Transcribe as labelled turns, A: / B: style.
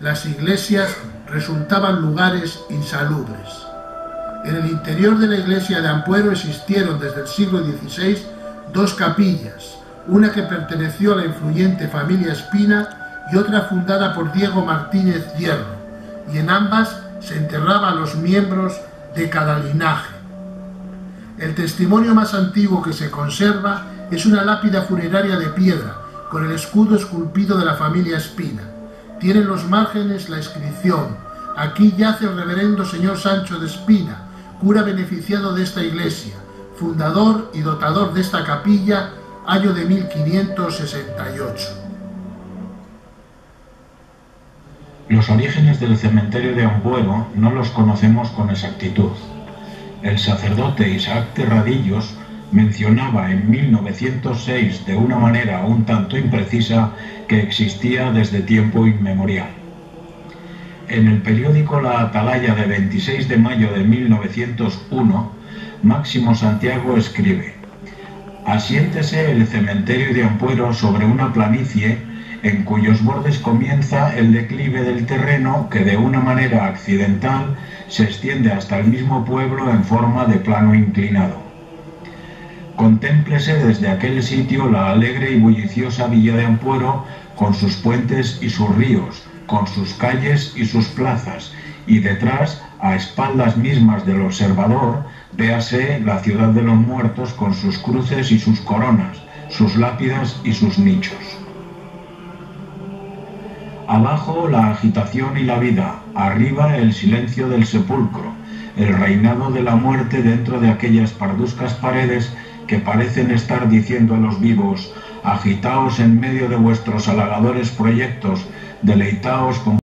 A: las iglesias resultaban lugares insalubres. En el interior de la iglesia de Ampuero existieron desde el siglo XVI dos capillas, una que perteneció a la influyente familia Espina y otra fundada por Diego Martínez Hierro, y en ambas se enterraba a los miembros de cada linaje. El testimonio más antiguo que se conserva es una lápida funeraria de piedra con el escudo esculpido de la familia Espina. Tiene en los márgenes la inscripción Aquí yace el reverendo señor Sancho de Espina, cura beneficiado de esta iglesia, fundador y dotador de esta capilla, año de 1568.
B: Los orígenes del cementerio de Ampuero no los conocemos con exactitud. El sacerdote Isaac Terradillos mencionaba en 1906 de una manera un tanto imprecisa que existía desde tiempo inmemorial. En el periódico La Atalaya de 26 de mayo de 1901, Máximo Santiago escribe, Asiéntese el cementerio de Ampuero sobre una planicie en cuyos bordes comienza el declive del terreno que de una manera accidental se extiende hasta el mismo pueblo en forma de plano inclinado. Contémplese desde aquel sitio la alegre y bulliciosa villa de Ampuero con sus puentes y sus ríos, con sus calles y sus plazas, y detrás, a espaldas mismas del observador, véase la ciudad de los muertos con sus cruces y sus coronas, sus lápidas y sus nichos. Abajo la agitación y la vida, arriba el silencio del sepulcro, el reinado de la muerte dentro de aquellas parduscas paredes que parecen estar diciendo a los vivos, agitaos en medio de vuestros halagadores proyectos, deleitaos con